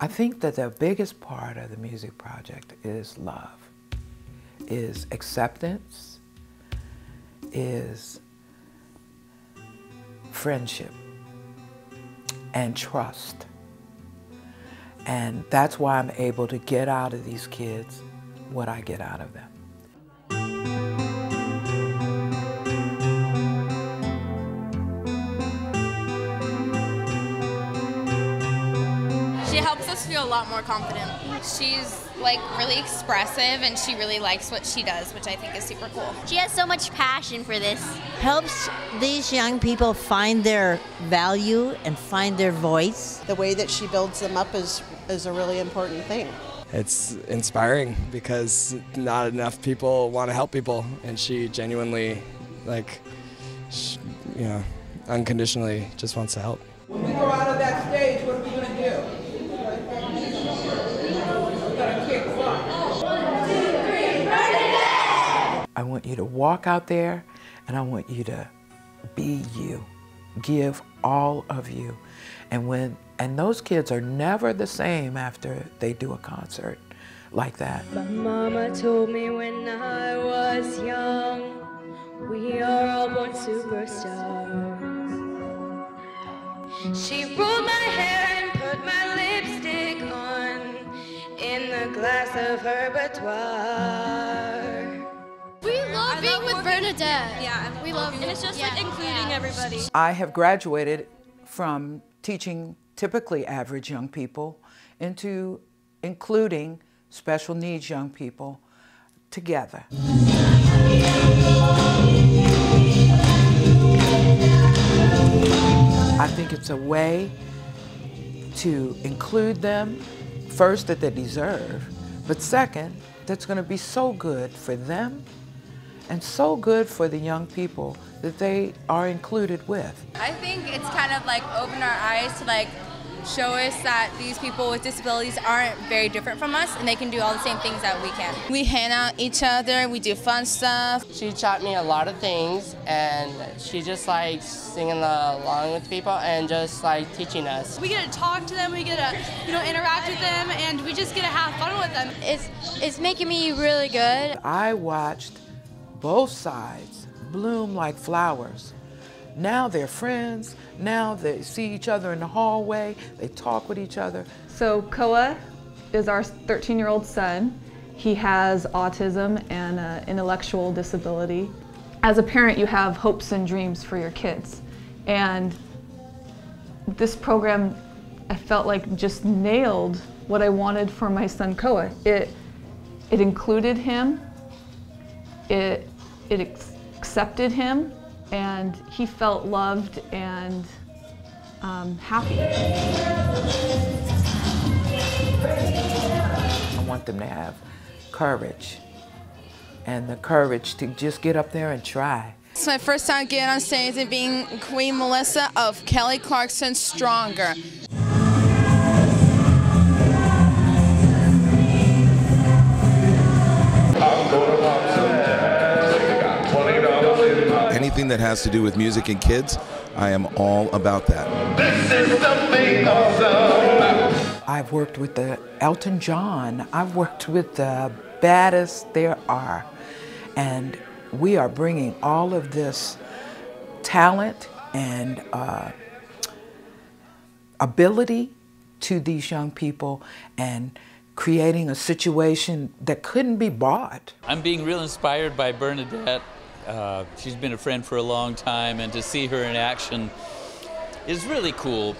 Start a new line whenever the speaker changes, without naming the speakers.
I think that the biggest part of the music project is love, is acceptance, is friendship and trust. And that's why I'm able to get out of these kids what I get out of them.
She helps us feel a lot more confident.
She's like really expressive and she really likes what she does, which I think is super cool.
She has so much passion for this.
Helps these young people find their value and find their voice.
The way that she builds them up is, is a really important thing.
It's inspiring because not enough people want to help people, and she genuinely, like, she, you know, unconditionally just wants to help.
When we go out of that stage, what are we going to do? I want you to walk out there and I want you to be you. Give all of you. And when and those kids are never the same after they do a concert like that.
My mama told me when I was young, we are all born superstars. She rolled my hair and put my lipstick on in the glass of her boudoir.
We love being with Bernadette.
Yeah,
We love
and it's just
yeah.
like including everybody.
I have graduated from teaching typically average young people into including special needs young people together. I think it's a way to include them, first, that they deserve, but second, that's going to be so good for them and so good for the young people that they are included with.
I think it's kind of like open our eyes to like show us that these people with disabilities aren't very different from us and they can do all the same things that we can. We hang out each other, we do fun stuff.
She taught me a lot of things and she just like singing along with people and just like teaching us.
We get to talk to them, we get to, you know, interact with them and we just get to have fun with them.
It's it's making me really good.
I watched both sides bloom like flowers. Now they're friends. Now they see each other in the hallway. They talk with each other.
So Koa is our 13-year-old son. He has autism and an intellectual disability. As a parent, you have hopes and dreams for your kids. And this program, I felt like just nailed what I wanted for my son Koa. It, it included him, it, it ex- accepted him, and he felt loved and um, happy.
I want them to have courage and the courage to just get up there and try.
It's my first time getting on stage and being Queen Melissa of Kelly Clarkson's Stronger.
Anything that has to do with music and kids, I am all about that.
I've worked with the Elton John. I've worked with the baddest there are. And we are bringing all of this talent and uh, ability to these young people and creating a situation that couldn't be bought.
I'm being real inspired by Bernadette. Uh, she's been a friend for a long time, and to see her in action is really cool.